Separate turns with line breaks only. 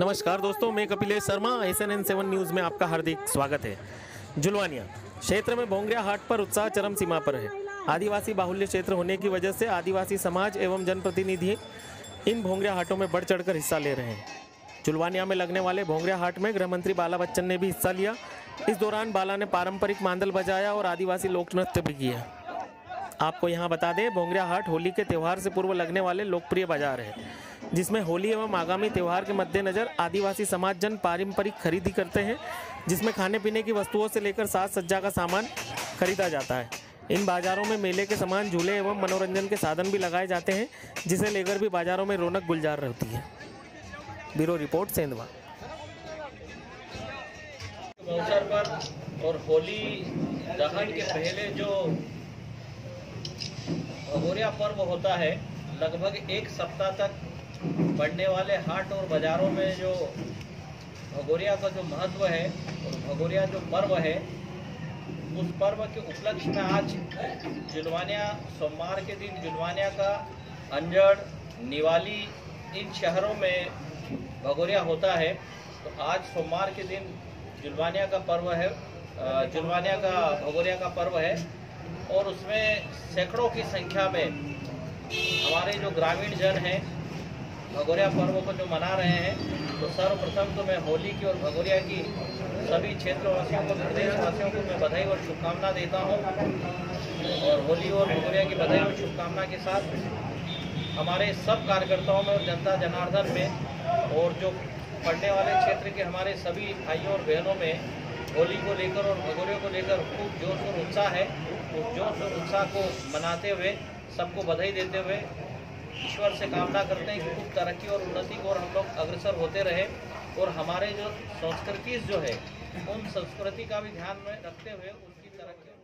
नमस्कार दोस्तों, मैं Kapilesh Sharma S N N seven news में आपका हार्दिक स्वागत है। जुलवानिया, क्षेत्र में भोंगरिया हाट पर उत्साह चरम सीमा पर है। आदिवासी बाहुल्य क्षेत्र होने की वजह से आदिवासी समाज एवं जनप्रतिनिधि इन भोंगरिया हाटों में बढ़ चढ़कर हिस्सा ले रहे हैं। जुलवानिया में लगने वाले भोंगरिया हाट में गृह मंत्री बाला बच्चन ने भी हिस्सा लिया। इस दौरान बाला ने पारंपरिक मांदल बजाया और आदिवासी लोक नृत्य भी किया। आपको यहाँ बता दें भोंगरिया हाट होली के त्यौहार से पूर्व लगने वाले लोकप्रिय बाज़ार है। जिसमें होली एवं आगामी त्यौहार के मद्देनजर आदिवासी समाज जन पारंपरिक खरीदी करते हैं, जिसमें खाने पीने की वस्तुओं से लेकर साज सज्जा का सामान खरीदा जाता है। इन बाजारों में मेले के समान झूले एवं मनोरंजन के साधन भी लगाए जाते हैं, जिसे लेकर भी बाजारों में रौनक गुलजार रहती है। Bureau report, Sendhwa.
अवसर पर और होली दहन के पहले जो भगोरिया पर्व होता है, लगभग एक सप्ताह तक बढ़ने वाले हाट और बाजारों में जो भगोरिया का जो महत्व है और भगोरिया जो पर्व है, उस पर्व के उपलक्ष्य में आज जुलवानिया, सोमवार के दिन जुलवानिया का अंजड़, निवाली इन शहरों में भगोरिया होता है। तो आज सोमवार के दिन जुलवानिया का पर्व है जुलवानिया का, भगोरिया का पर्व है और उसमें सैकड़ों की संख्या में हमारे जो ग्रामीण जन हैं भगोरिया पर्व को जो मना रहे हैं तो सर्वप्रथम तो मैं होली की और भगोरिया की सभी क्षेत्रवासियों को, प्रदेशवासियों को मैं बधाई और शुभकामना देता हूँ। और होली और भगोरिया की बधाई और शुभकामना के साथ हमारे सब कार्यकर्ताओं में और जनता जनार्दन में और जो पढ़ने वाले क्षेत्र के हमारे सभी भाइयों और बहनों में होली को लेकर और भगोरियों को लेकर खूब जोश और उत्साह है। उस जोश और उत्साह को मनाते हुए सबको बधाई देते हुए ईश्वर से कामना करते हैं कि खूब तरक्की और उन्नति को और हम लोग अग्रसर होते रहे और हमारे जो संस्कृति जो है, उन संस्कृति का भी ध्यान में रखते हुए उनकी तरक्की